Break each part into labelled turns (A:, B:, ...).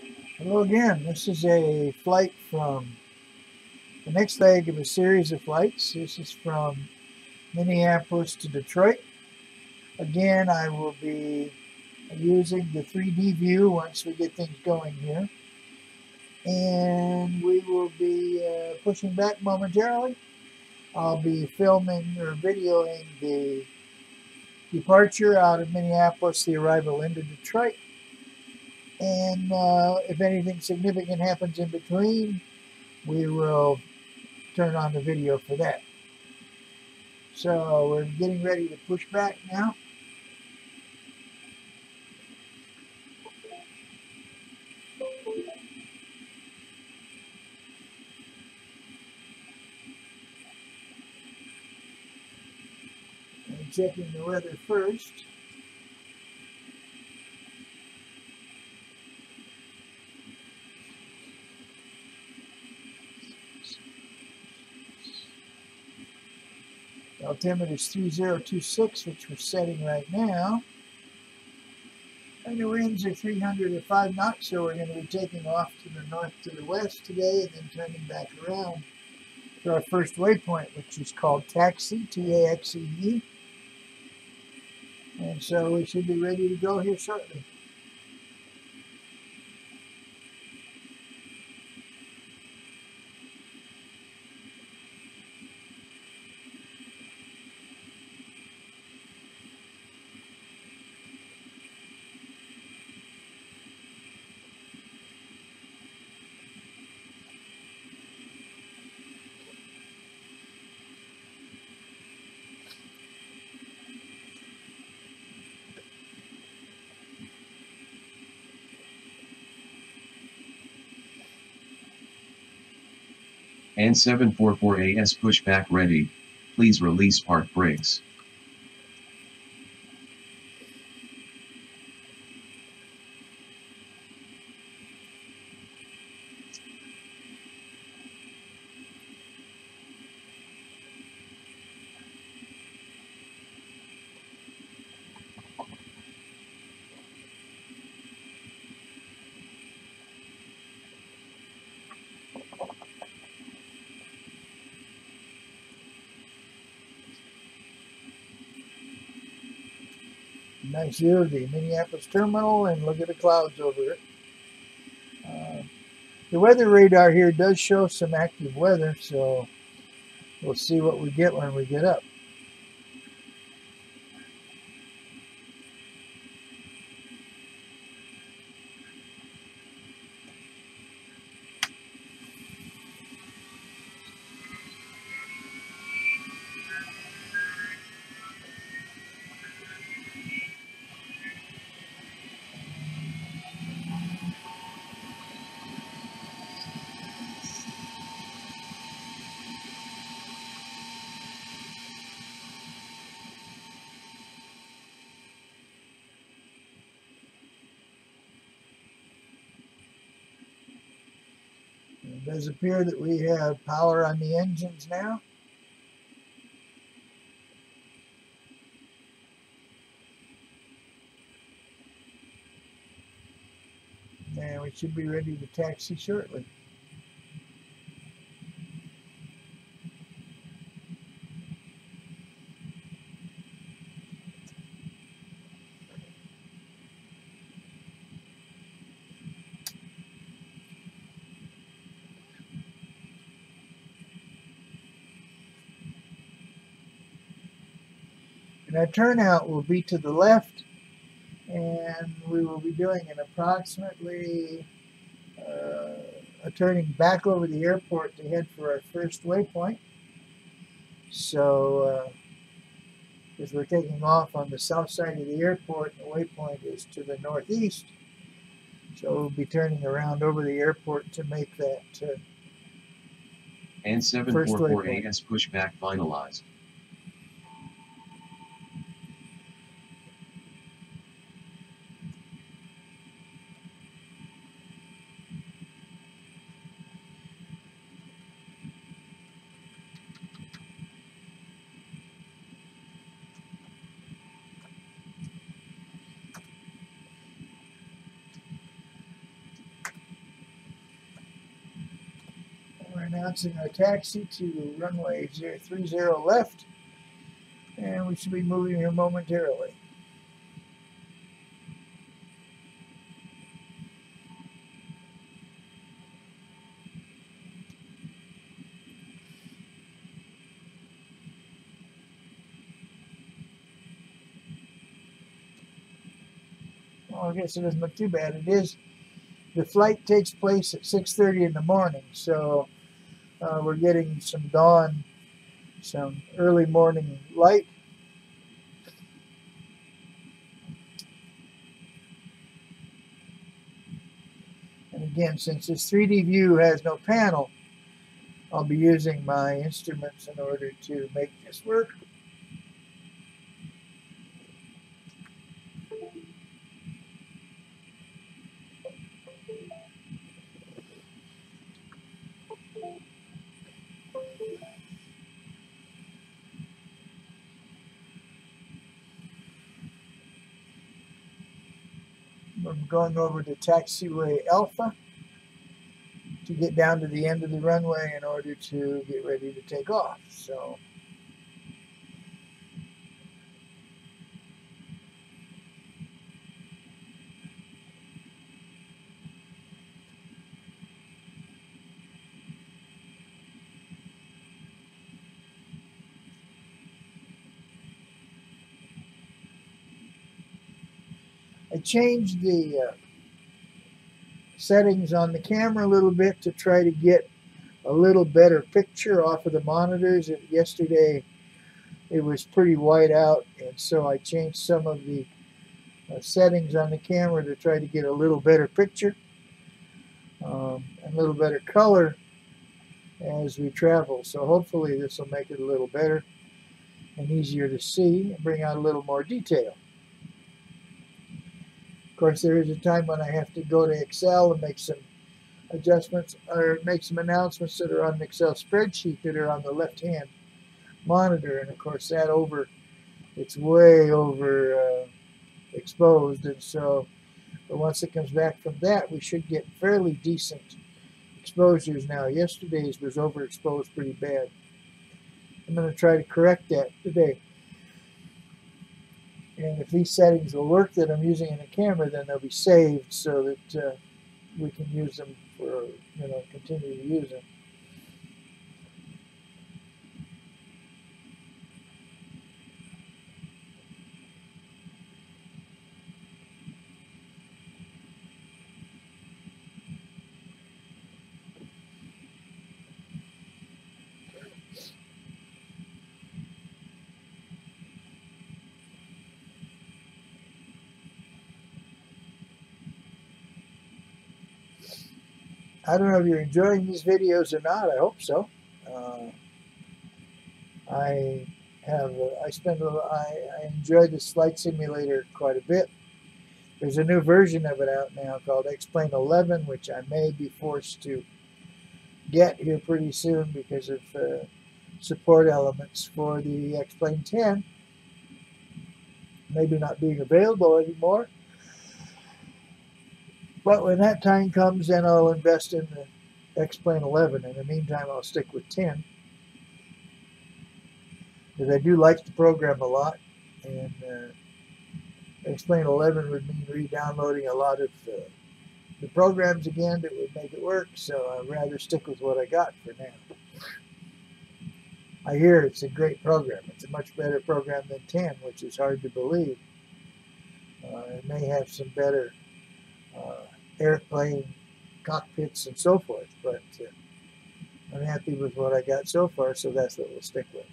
A: Hello again. This is a flight from the next leg of a series of flights. This is from Minneapolis to Detroit. Again, I will be using the 3D view once we get things going here. And we will be uh, pushing back momentarily. I'll be filming or videoing the departure out of Minneapolis, the arrival into Detroit. And uh, if anything significant happens in between, we will turn on the video for that. So we're getting ready to push back now. checking the weather first. Altimeter is 3026, which we're setting right now. And the winds are 305 knots, so we're going to be taking off to the north to the west today and then turning back around to our first waypoint, which is called Taxi, T-A-X-E-E. And so we should be ready to go here shortly.
B: N744AS pushback ready, please release park brakes.
A: Nice view of the Minneapolis terminal and look at the clouds over it. Uh, the weather radar here does show some active weather, so we'll see what we get when we get up. It does appear that we have power on the engines now. And we should be ready to taxi shortly. And our turnout will be to the left, and we will be doing an approximately uh, a turning back over the airport to head for our first waypoint. So, uh, as we're taking off on the south side of the airport, the waypoint is to the northeast. So we'll be turning around over the airport to make that uh,
B: N744AS pushback finalized.
A: Announcing our taxi to runway 030 left, and we should be moving here momentarily. I guess it doesn't look too bad. It is. The flight takes place at 6:30 in the morning, so uh, we're getting some dawn, some early morning light. And again, since this 3D view has no panel, I'll be using my instruments in order to make this work. I'm going over to taxiway Alpha to get down to the end of the runway in order to get ready to take off. So changed the uh, settings on the camera a little bit to try to get a little better picture off of the monitors. It, yesterday it was pretty white out and so I changed some of the uh, settings on the camera to try to get a little better picture um, and a little better color as we travel. So hopefully this will make it a little better and easier to see and bring out a little more detail. Course, there is a time when I have to go to Excel and make some adjustments or make some announcements that are on an Excel spreadsheet that are on the left-hand monitor. And of course, that over, it's way over uh, exposed. And so, once it comes back from that, we should get fairly decent exposures now. Yesterday's was overexposed pretty bad. I'm going to try to correct that today. And if these settings will work that I'm using in the camera, then they'll be saved so that uh, we can use them for, you know, continue to use them. I don't know if you're enjoying these videos or not. I hope so. Uh, I have uh, I spend I enjoy this flight simulator quite a bit. There's a new version of it out now called X-Plane 11, which I may be forced to get here pretty soon because of uh, support elements for the X-Plane 10. Maybe not being available anymore. But when that time comes, then I'll invest in the X-Plane 11. In the meantime, I'll stick with 10. Because I do like the program a lot. And uh, X-Plane 11 would mean re-downloading a lot of uh, the programs again that would make it work. So I'd rather stick with what I got for now. I hear it's a great program. It's a much better program than 10, which is hard to believe. Uh, it may have some better uh, airplane cockpits and so forth. But uh, I'm happy with what I got so far, so that's what we'll stick with.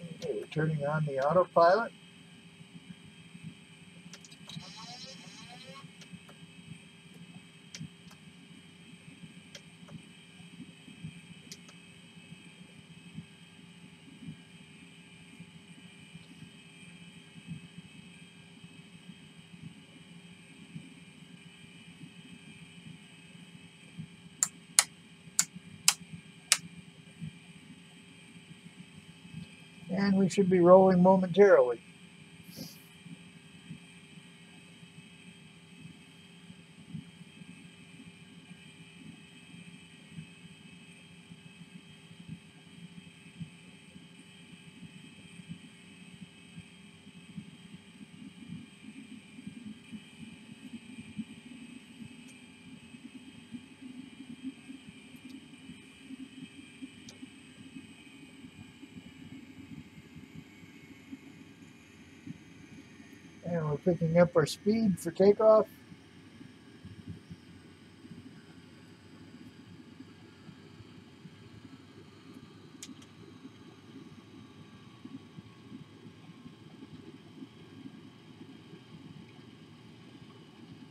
A: Okay, we're turning on the autopilot. And we should be rolling momentarily. And we're picking up our speed for takeoff.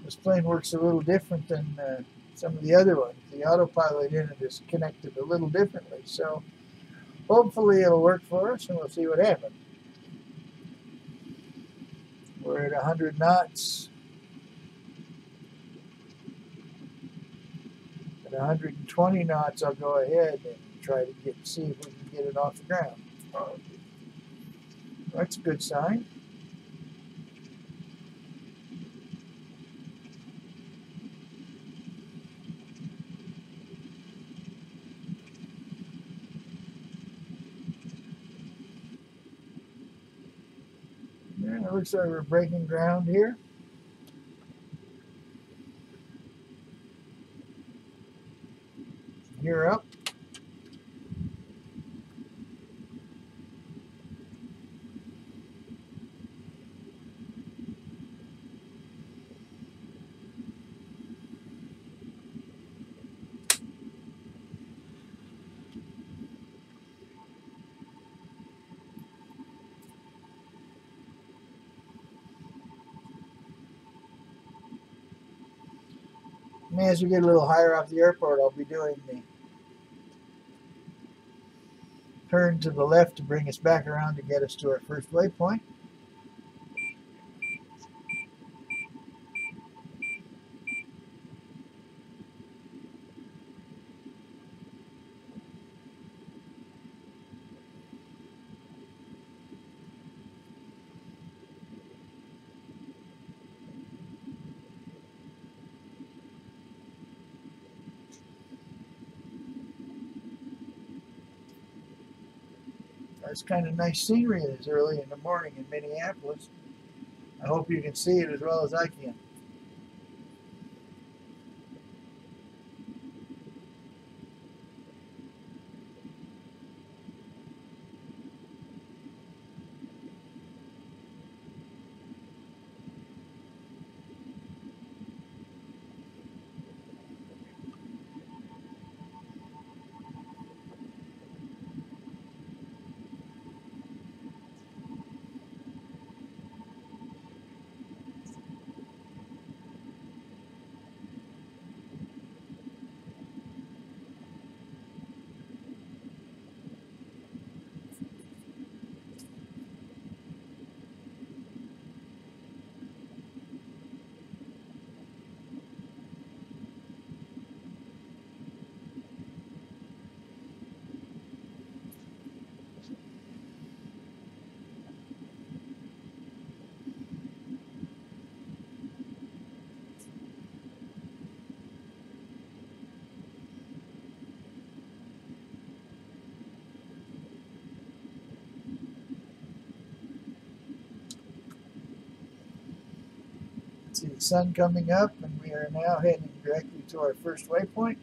A: This plane works a little different than uh, some of the other ones. The autopilot in it is connected a little differently. So hopefully it'll work for us and we'll see what happens. We're at 100 knots. At 120 knots, I'll go ahead and try to get see if we can get it off the ground. That's a good sign. Yeah, it looks like we're breaking ground here. Gear up. As we get a little higher off the airport, I'll be doing the turn to the left to bring us back around to get us to our first waypoint. It's kind of nice scenery this early in the morning in Minneapolis. I hope you can see it as well as I can. See the sun coming up, and we are now heading directly to our first waypoint.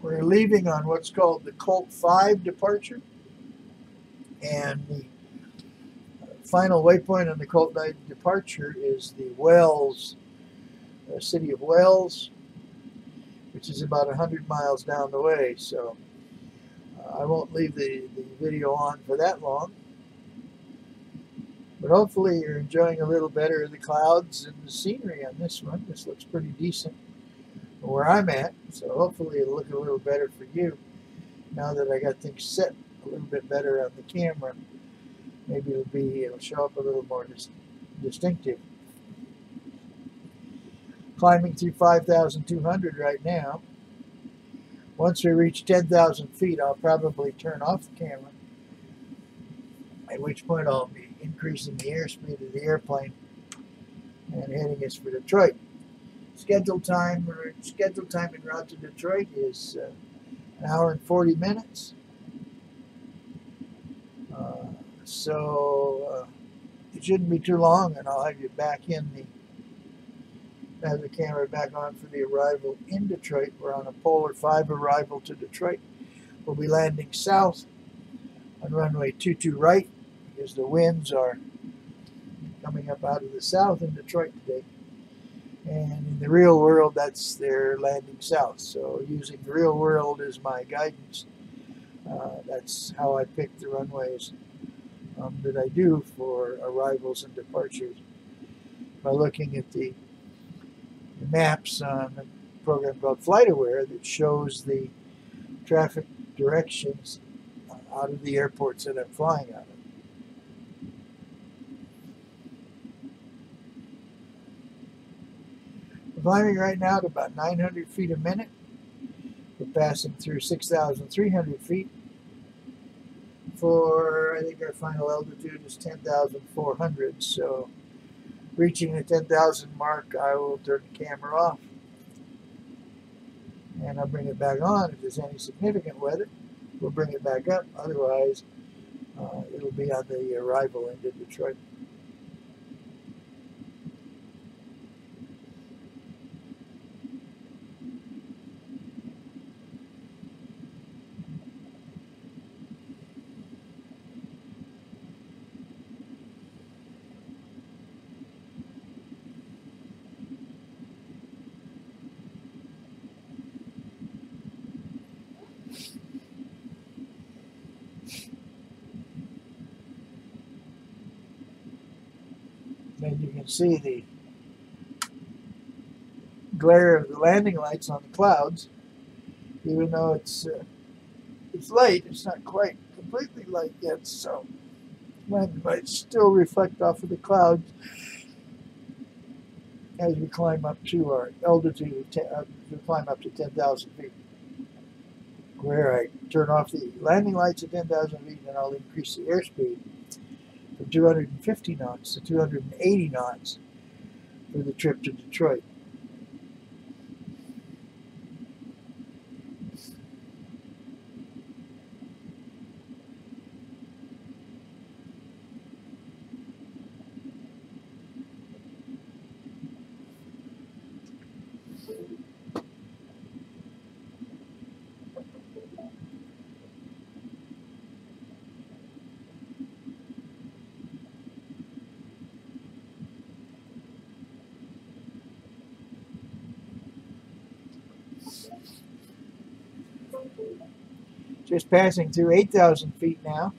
A: We're leaving on what's called the Colt 5 departure. And the final waypoint on the Colt Night departure is the Wells, uh, city of Wells, which is about 100 miles down the way. So uh, I won't leave the, the video on for that long. But hopefully you're enjoying a little better of the clouds and the scenery on this one. This looks pretty decent where I'm at. So hopefully it'll look a little better for you now that I got things set a little bit better on the camera. Maybe it'll be, it'll show up a little more dis distinctive. Climbing through 5,200 right now. Once we reach 10,000 feet, I'll probably turn off the camera, at which point I'll be increasing the airspeed of the airplane and heading us for Detroit. Scheduled time or scheduled time en route to Detroit is uh, an hour and 40 minutes. Uh, so uh, it shouldn't be too long, and I'll have you back in the have the camera back on for the arrival in Detroit. We're on a Polar 5 arrival to Detroit. We'll be landing south on runway 22 right because the winds are coming up out of the south in Detroit today. And in the real world, that's their landing south. So using the real world as my guidance, uh, that's how I pick the runways um, that I do for arrivals and departures. By looking at the, maps on a program called FlightAware that shows the traffic directions out of the airports that I'm flying out of. We're climbing right now at about 900 feet a minute. We're passing through 6,300 feet. For, I think our final altitude is 10,400. So reaching the 10,000 mark, I will turn the camera off. And I'll bring it back on. If there's any significant weather, we'll bring it back up. Otherwise, uh, it'll be on the arrival into Detroit. And you can see the glare of the landing lights on the clouds even though it's uh, it's late it's not quite completely light yet so landing lights still reflect off of the clouds as we climb up to our altitude uh, we climb up to 10,000 feet where I turn off the landing lights at 10,000 feet and I'll increase the airspeed from 250 knots to 280 knots for the trip to Detroit. Just passing through 8,000 feet now.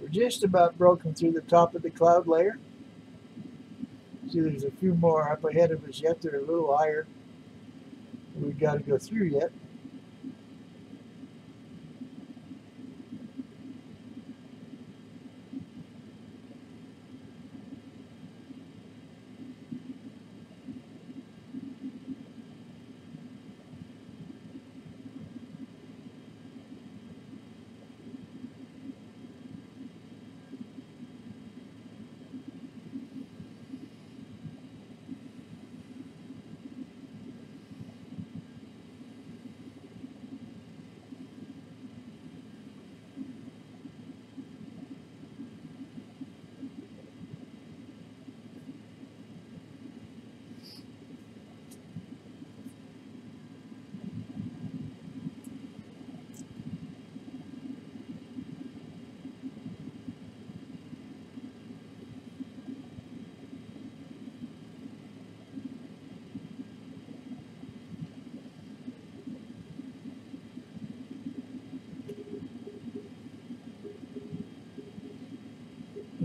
A: We're just about broken through the top of the cloud layer. See, there's a few more up ahead of us yet. They're a little higher. We've got to go through yet.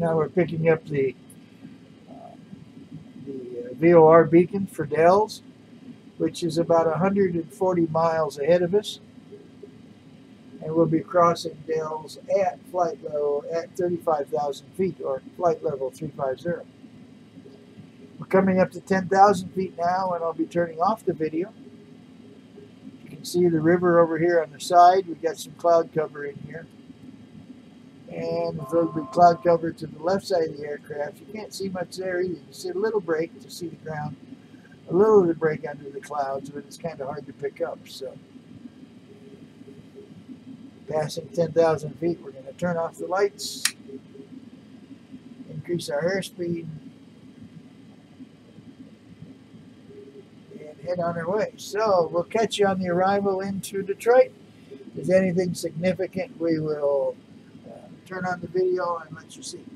A: Now we're picking up the uh, uh, VOR beacon for Dells, which is about 140 miles ahead of us. And we'll be crossing Dells at flight level at 35,000 feet, or flight level 350. We're coming up to 10,000 feet now, and I'll be turning off the video. You can see the river over here on the side. We've got some cloud cover in here. And there'll be cloud cover to the left side of the aircraft. You can't see much there either. You see a little break to see the ground, a little of the break under the clouds, but it's kind of hard to pick up. So, passing 10,000 feet, we're going to turn off the lights, increase our airspeed, and head on our way. So, we'll catch you on the arrival into Detroit. If there's anything significant, we will turn on the video and let you see.